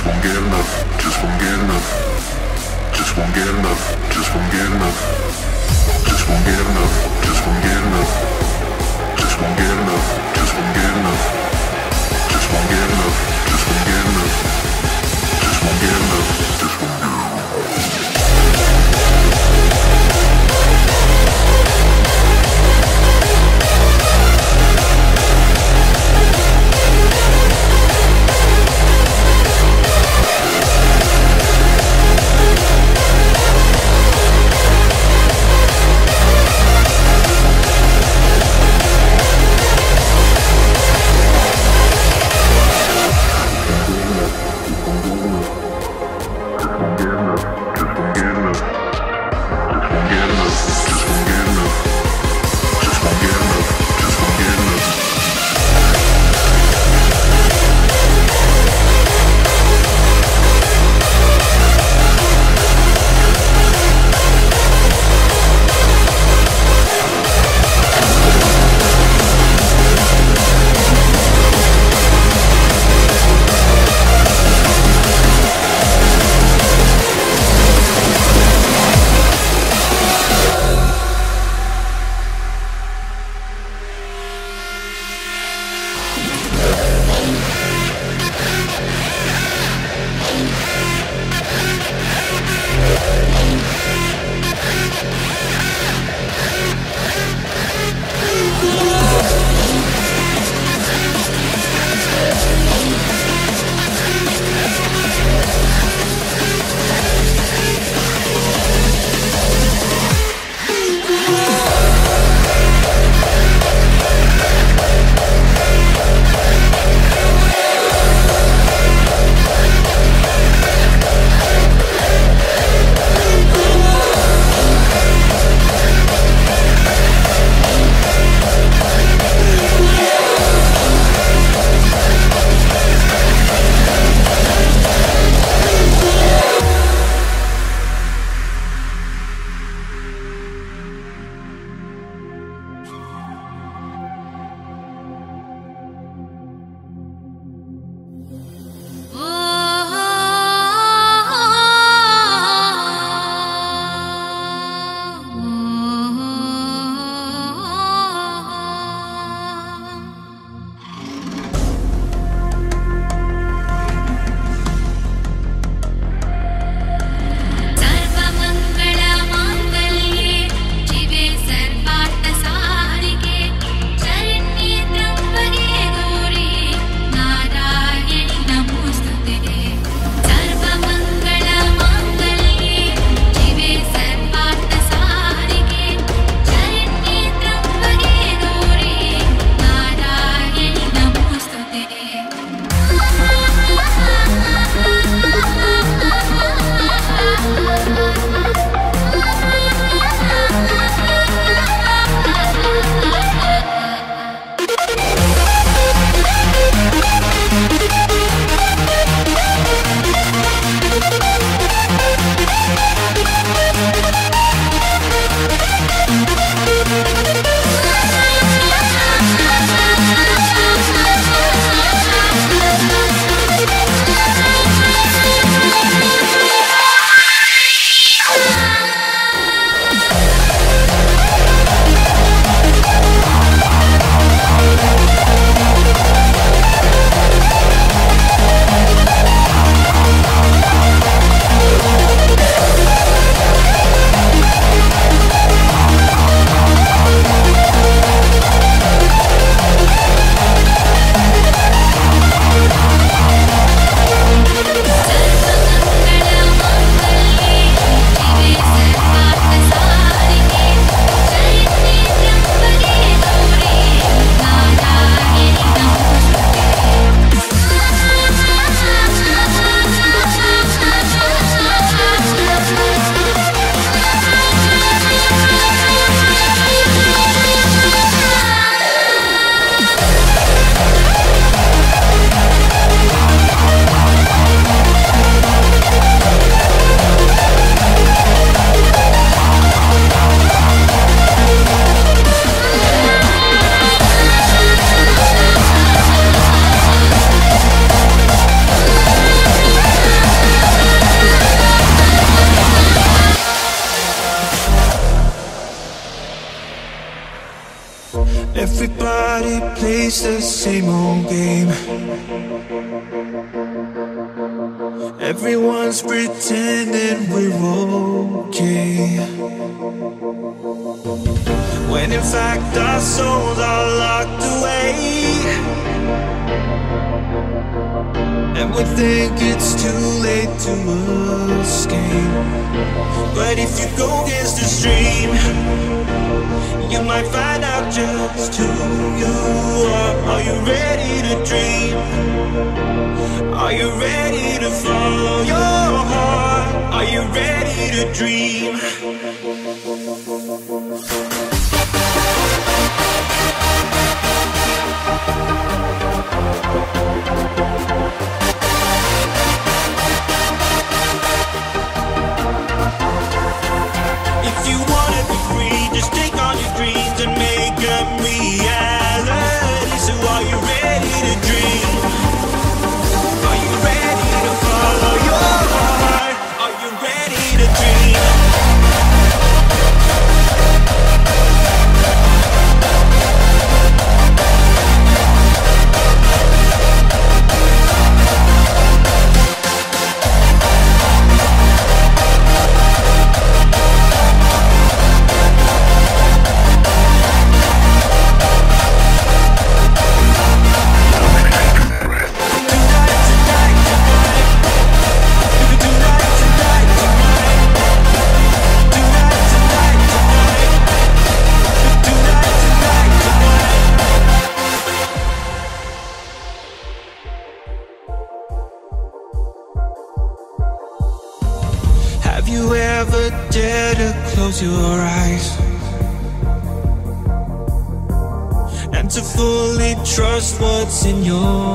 Just won't get enough, just won't get enough. Just won't get enough, just won't get enough. Just won't get enough, just won't get enough. Just won't get enough, just won't get enough. Just won't get enough, just won't get enough. Just won't get enough, just won't get enough. In your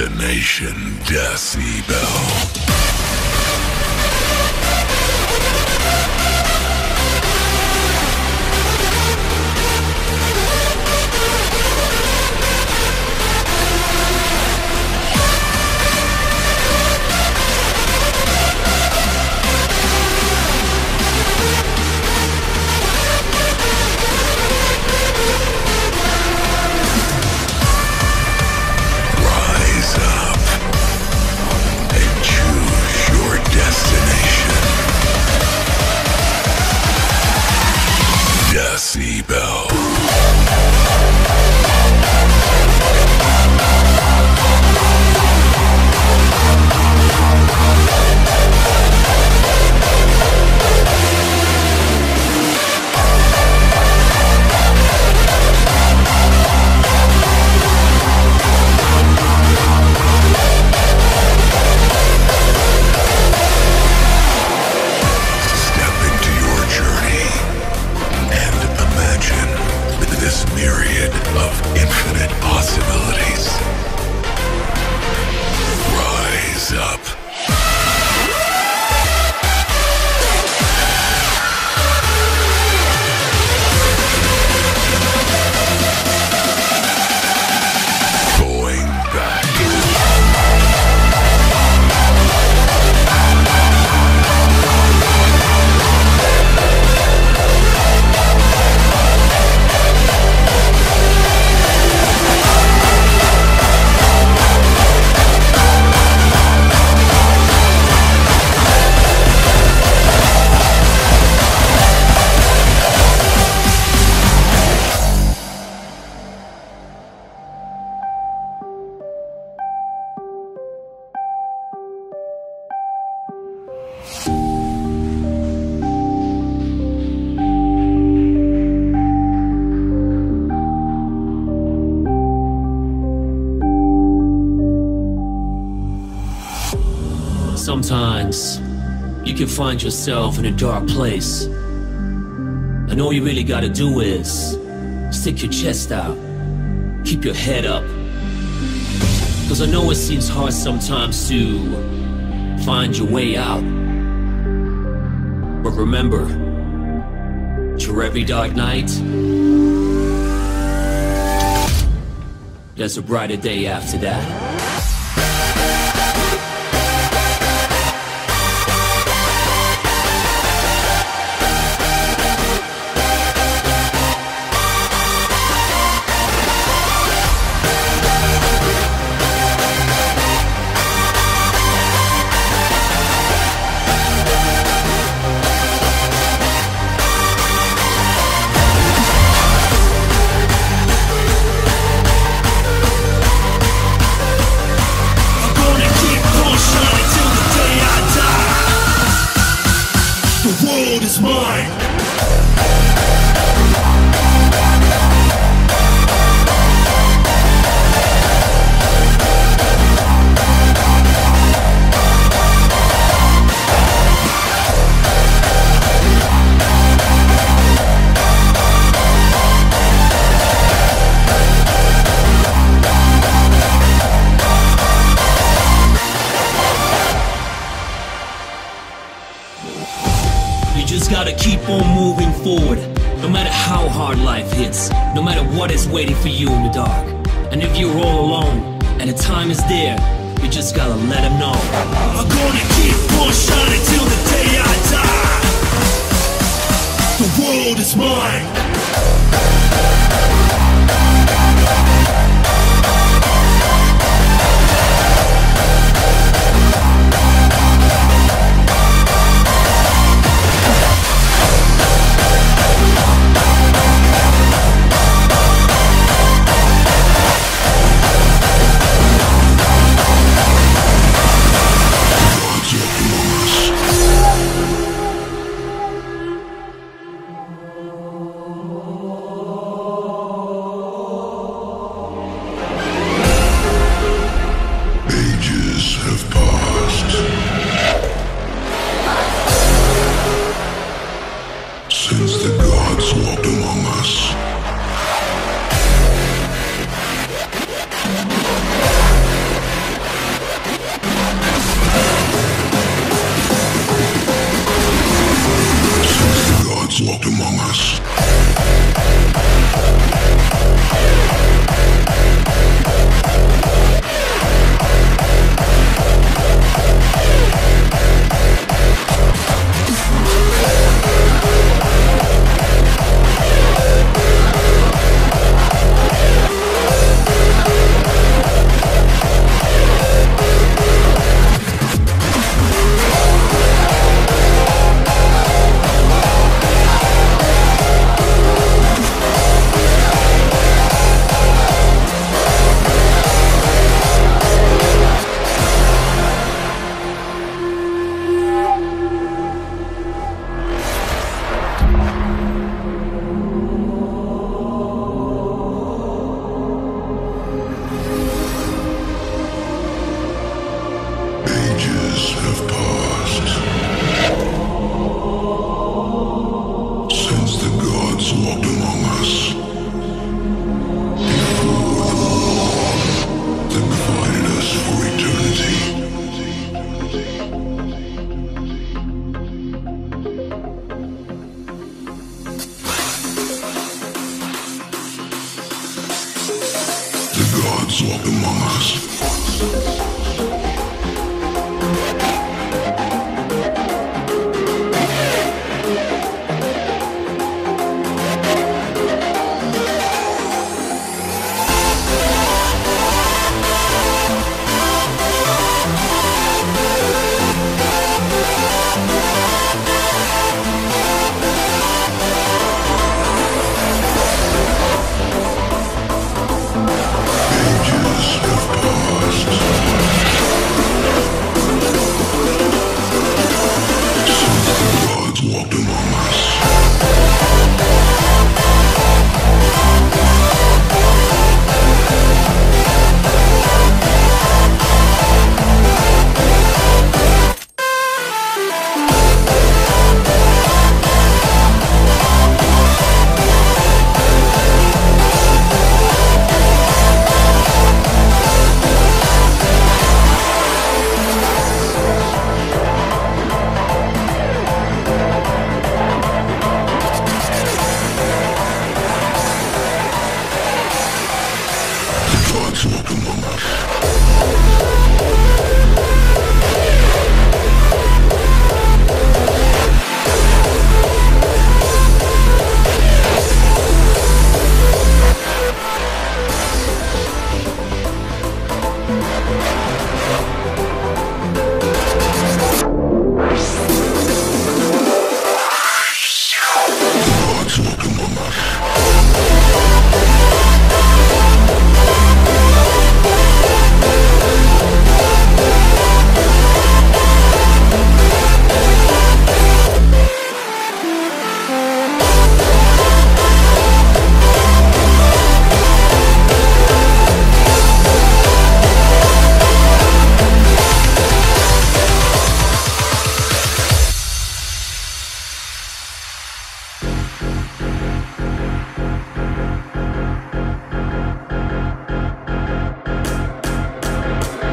Destination Decibel. you can find yourself in a dark place. And all you really gotta do is stick your chest out, keep your head up. Cause I know it seems hard sometimes to find your way out. But remember, to every dark night, there's a brighter day after that.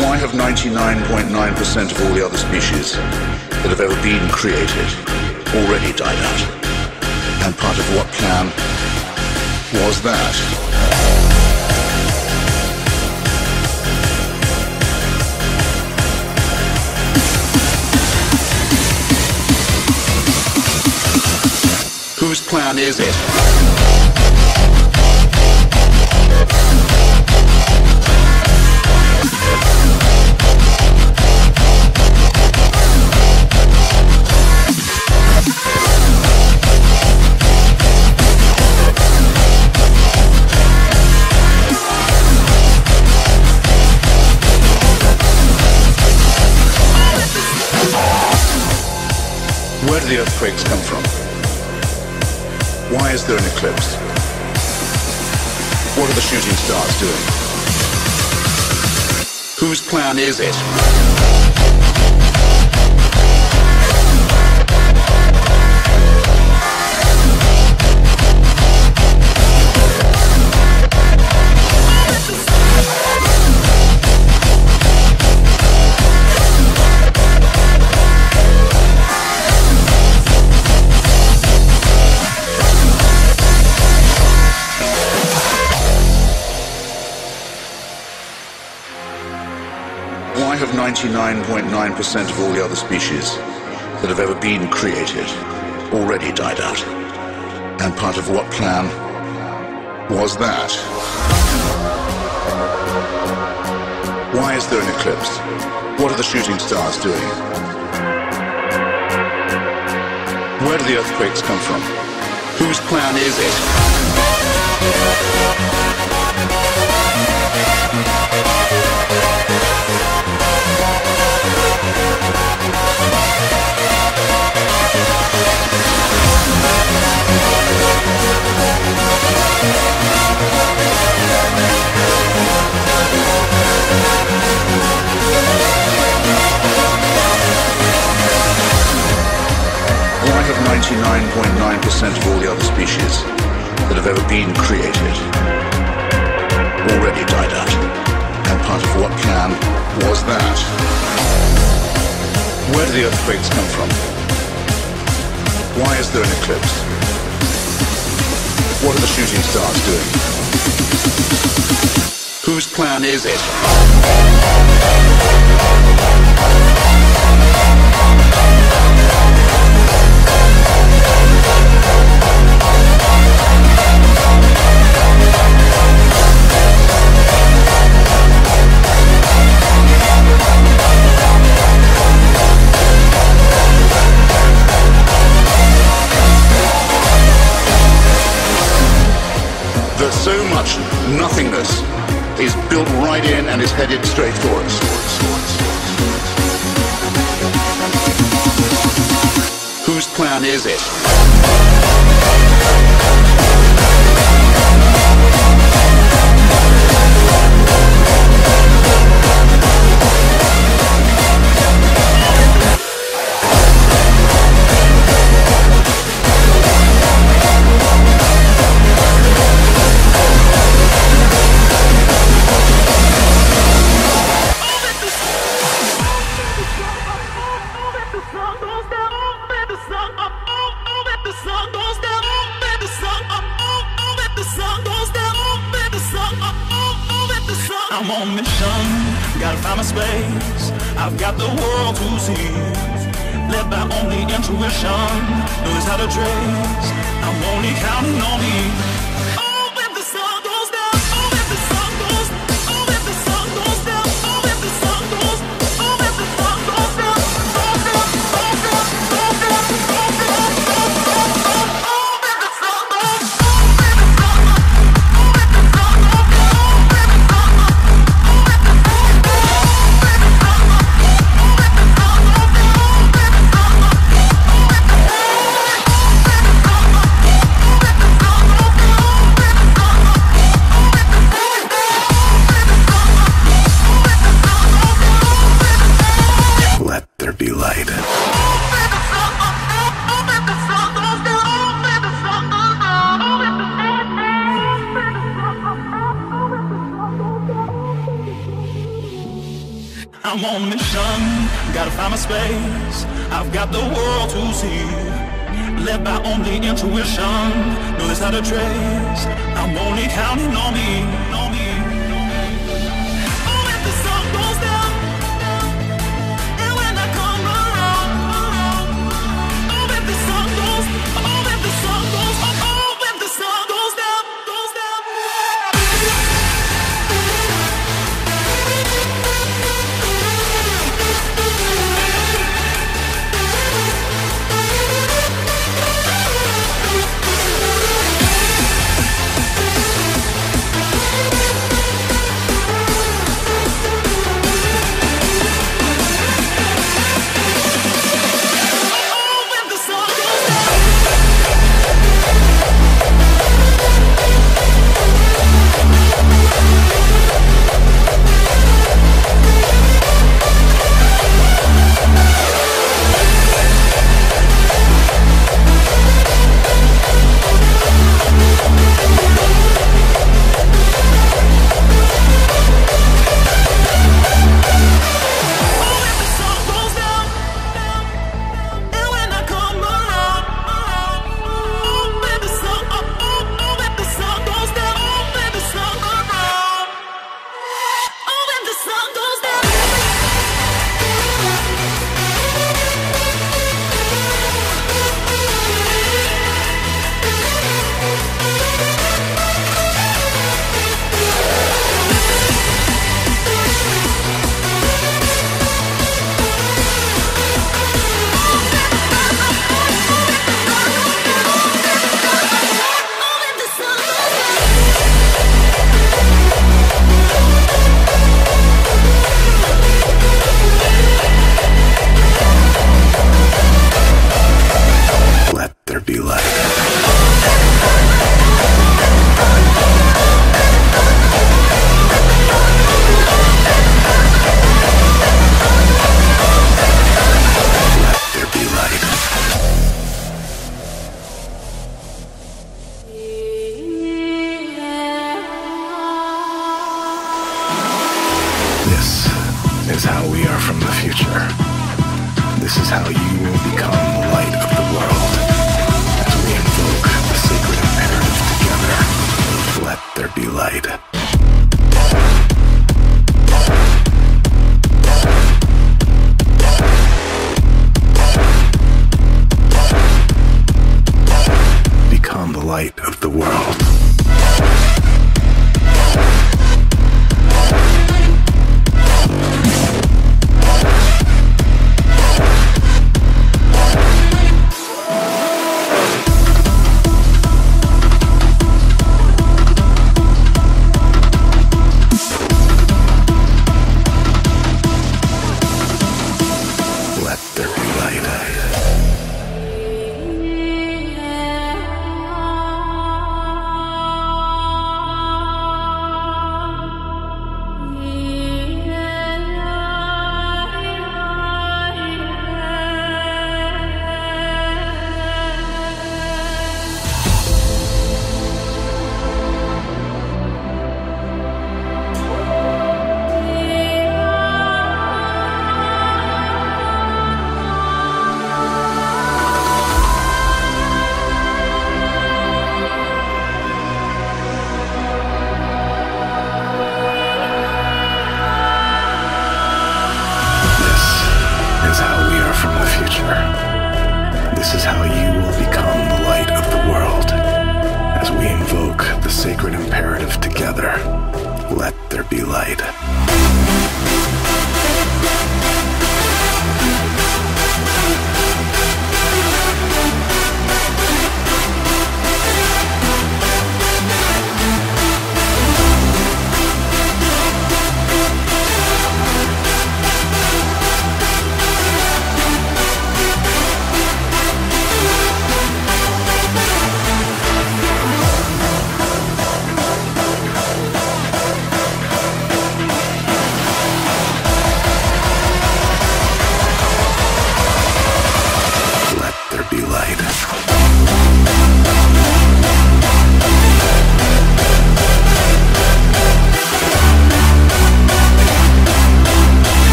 Why have 99.9% of all the other species that have ever been created already died out? And part of what plan was that? Whose plan is it? Earthquakes come from? Why is there an eclipse? What are the shooting stars doing? Whose plan is it? 99.9% of all the other species that have ever been created already died out? And part of what plan was that? Why is there an eclipse? What are the shooting stars doing? Where do the earthquakes come from? Whose plan is it? Why have 99.9% of all the other species that have ever been created already died out? And part of what plan was that? Where do the earthquakes come from? Why is there an eclipse? What are the shooting stars doing? Whose plan is it? and is headed straight for us. Whose plan is it?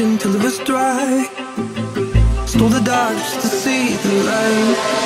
ocean till it was dry. Stole the dark just to see the light.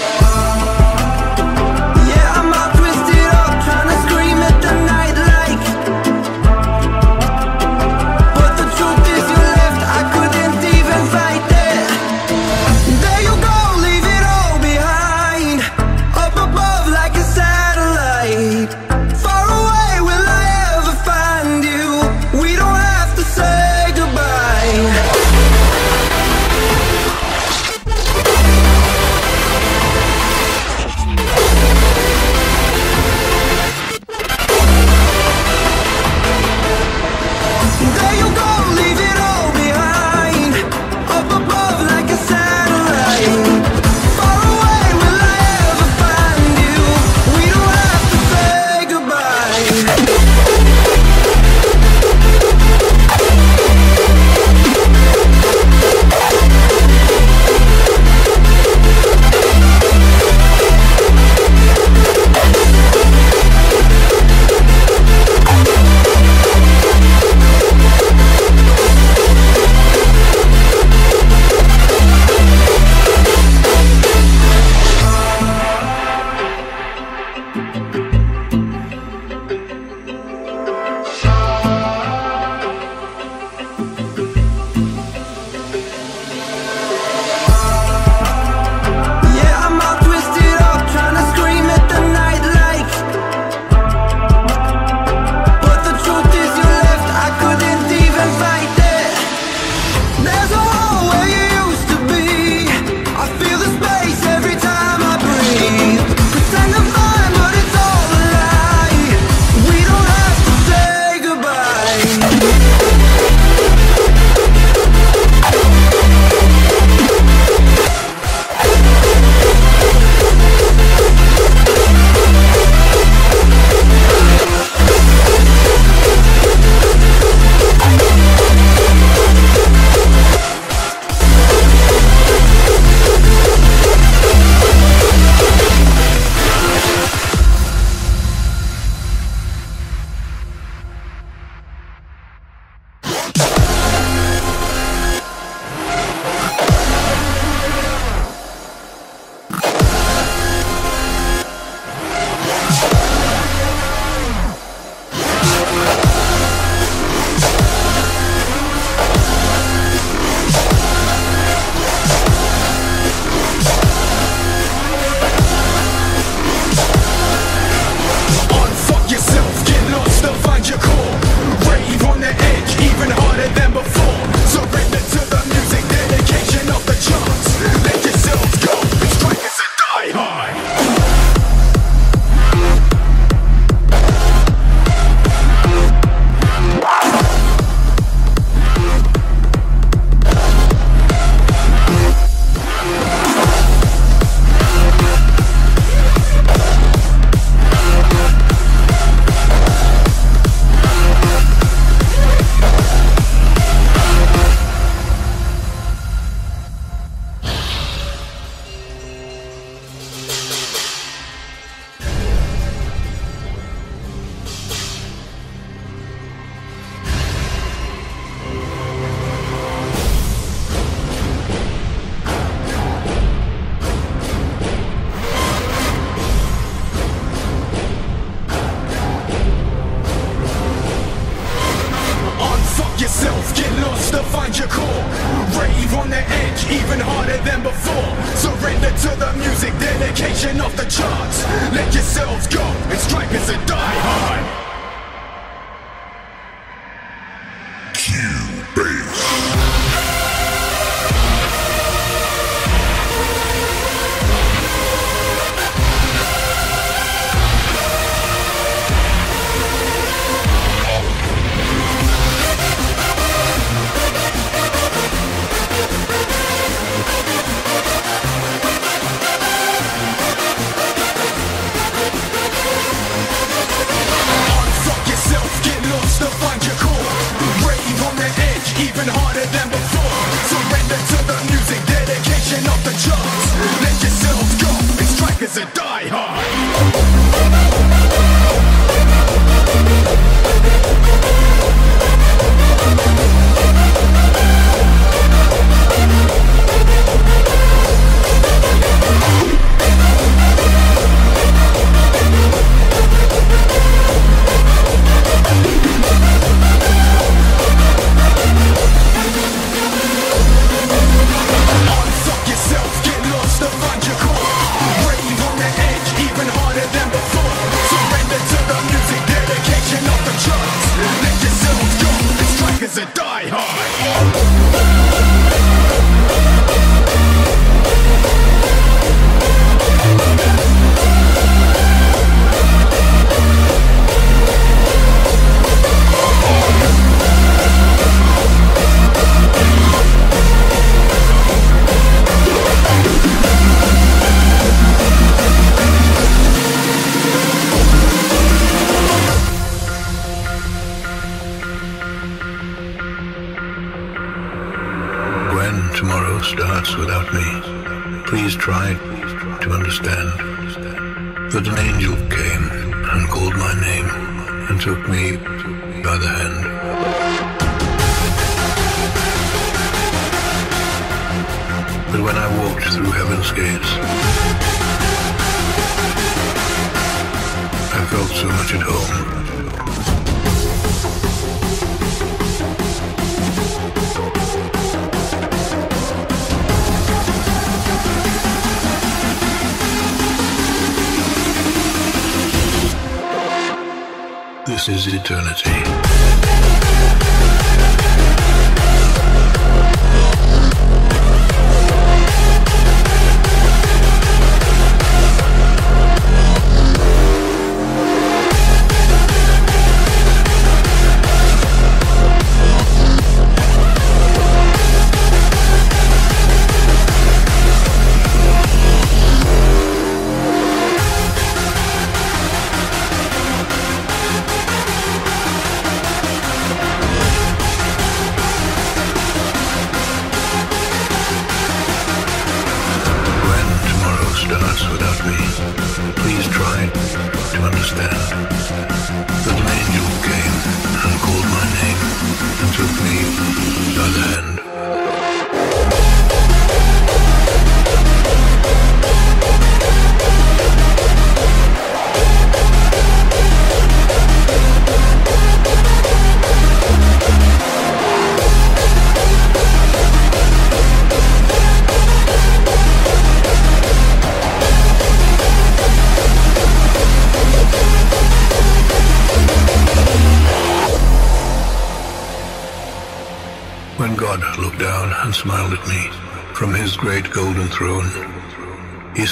is eternity.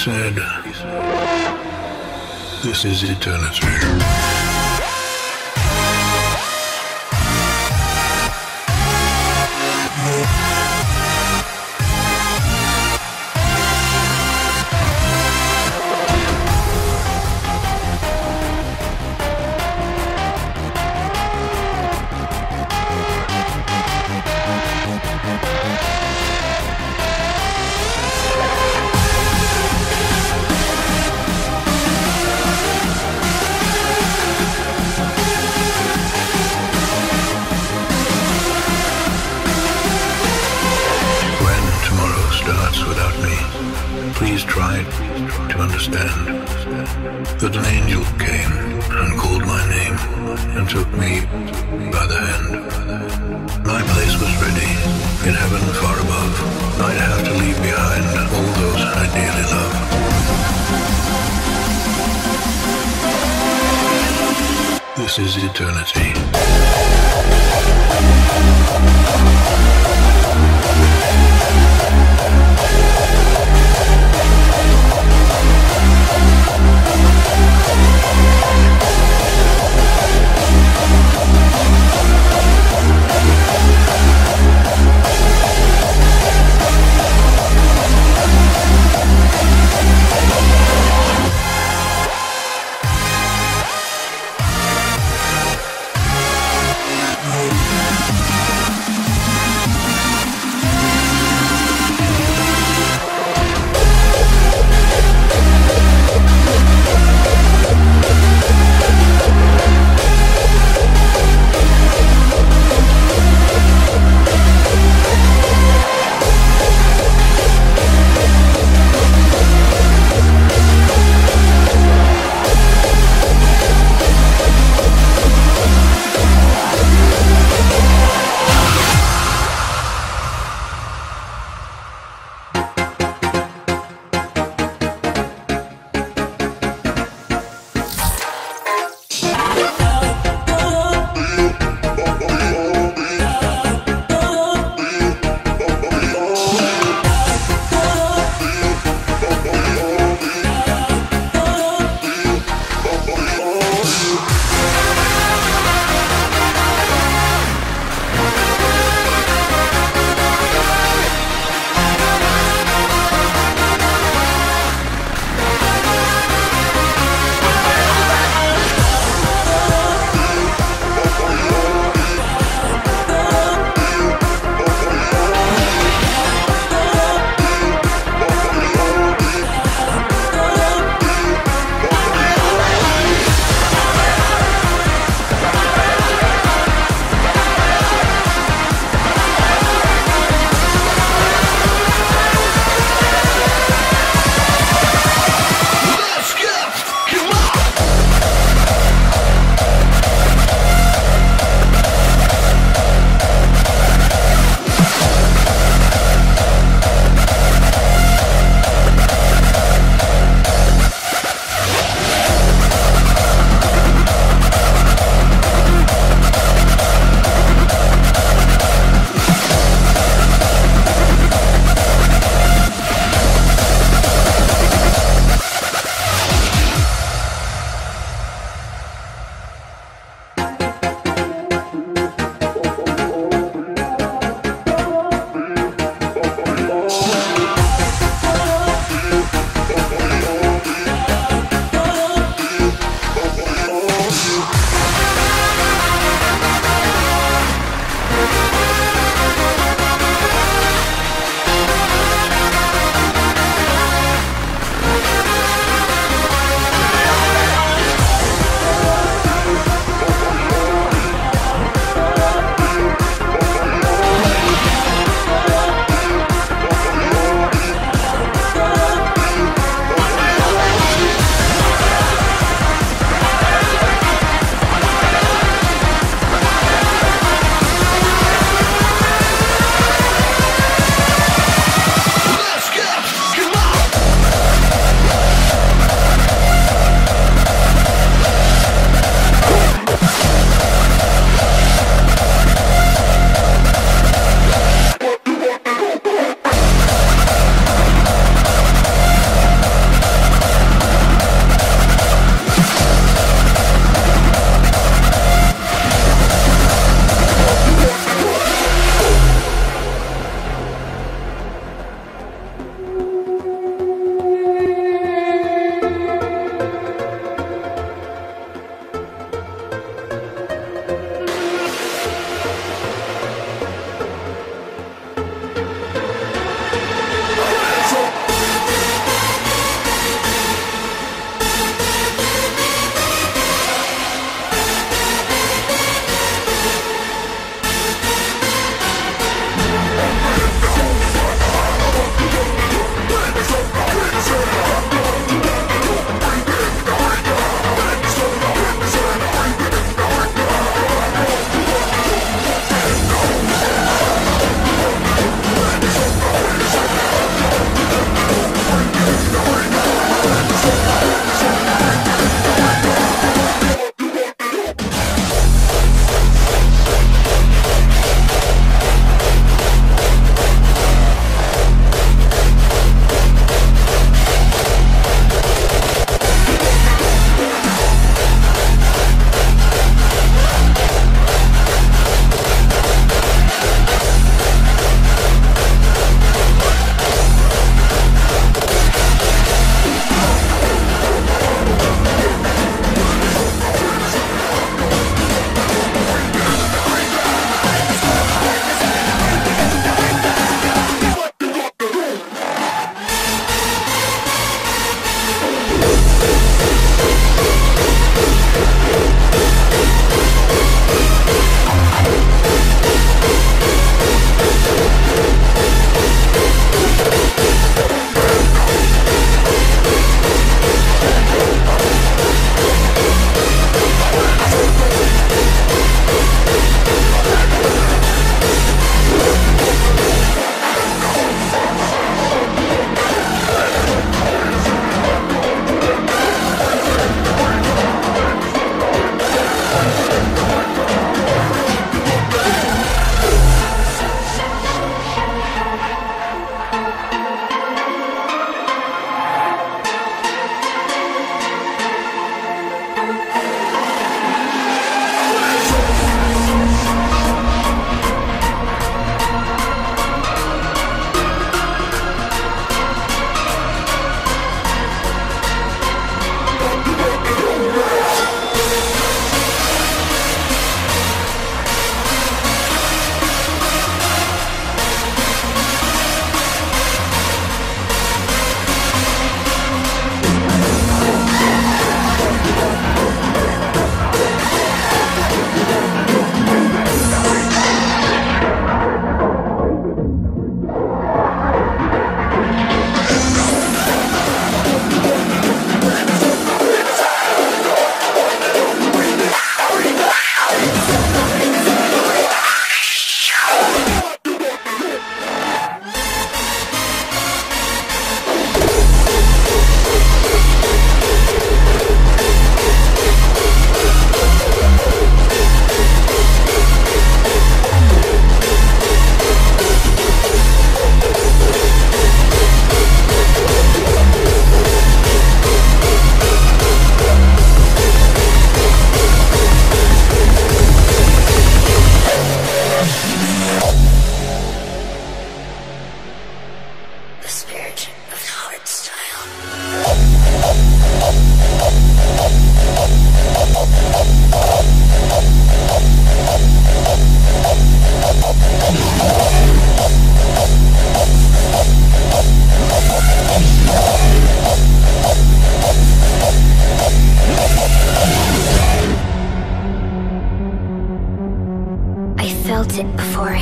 Said, This is eternity. that an angel came and called my name and took me by the hand. My place was ready in heaven far above. I'd have to leave behind all those I dearly love. This is eternity.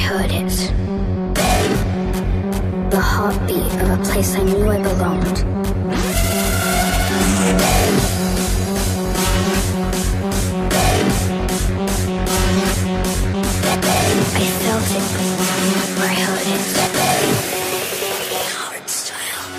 Heard it. The heartbeat of a place I knew I belonged. I felt it I heard it. Hard style.